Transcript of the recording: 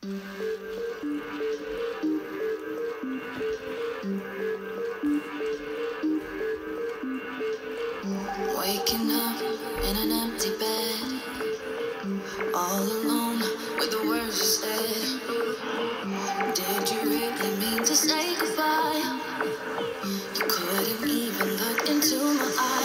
Waking up in an empty bed, all alone with the words you said. Did you really mean to say goodbye? You couldn't even look into my eyes.